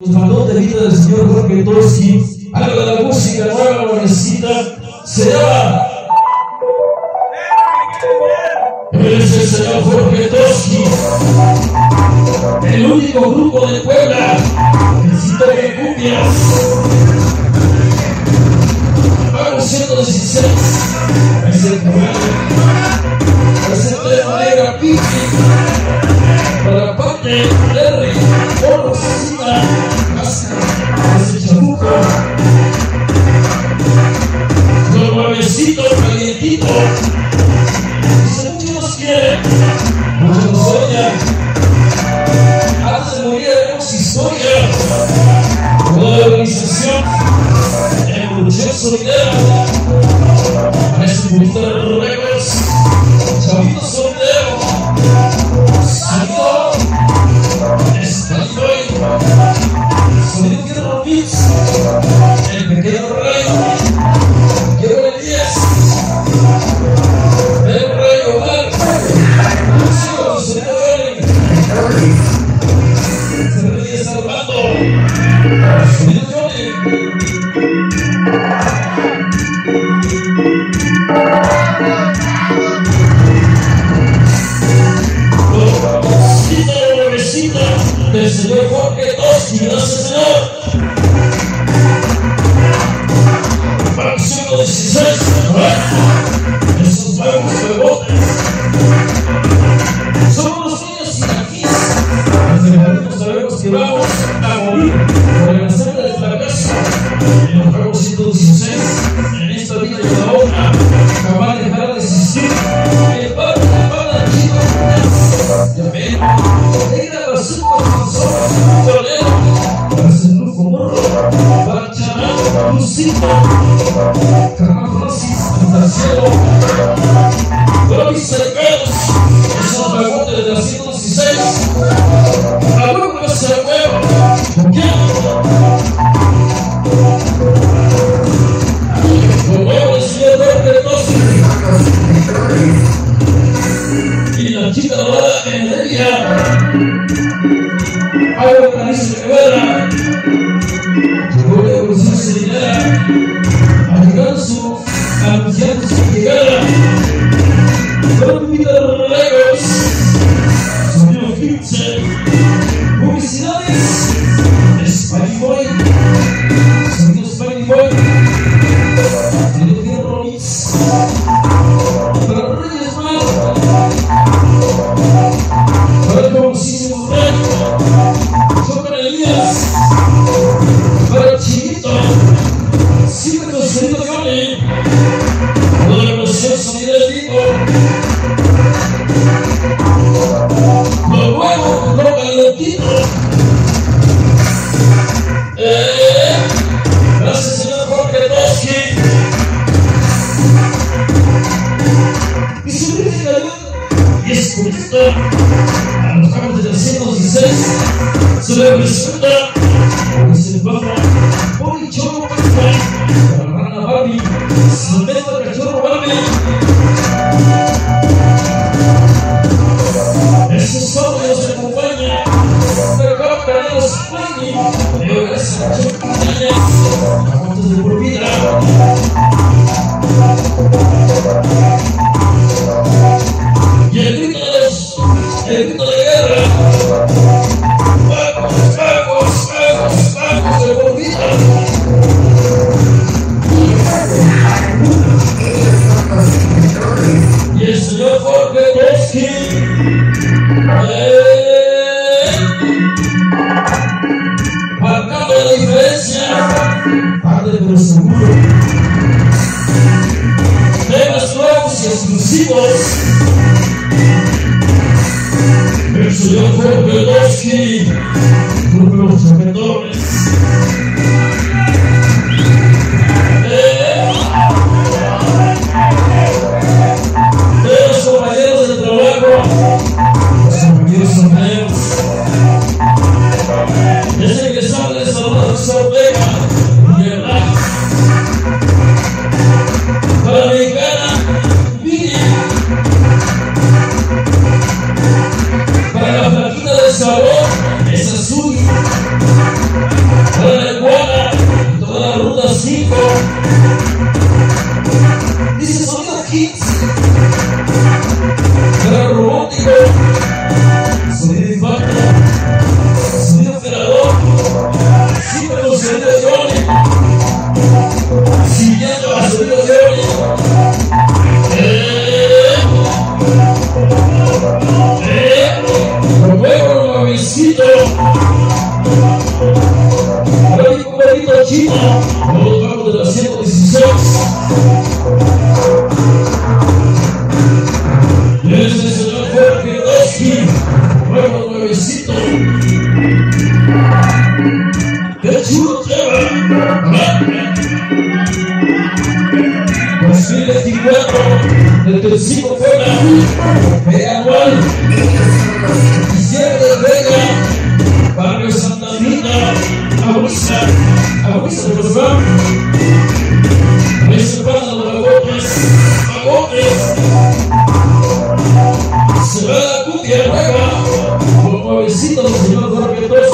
Los de vida del señor Jorge Toski, algo de la música nueva, nuevecita, se llama. Es el señor Jorge Toski, el único grupo de Puebla que sí toca cumbias. Calientitos, dice mucho nos quiere, nos odia, antes de morir haremos historia, la organización, evolución solidera, ese purito gracias señor. Máximo 16, esos nuevos bebotes. Somos É o símbolo do sucesso. Thank the you. future. Y es correcta a los campos de 316 se le presenta como se le baja por el chorro Marcando la diferencia. Tarde pero seguro. Temas nuevos y exclusivos. El señor Jorge Toski, grupo de los las ovejas de para para la flaquita de sabor para la toda la ruta 5 del tercero fuera, media anual. Quisiera de Vega, Barrio Santa Rita, Aguisa, Aguisa de Guzmán. Reservando de Agotes, Agotes. Se va la cumbia nueva, con nuevecito del señor Jorge Tosco,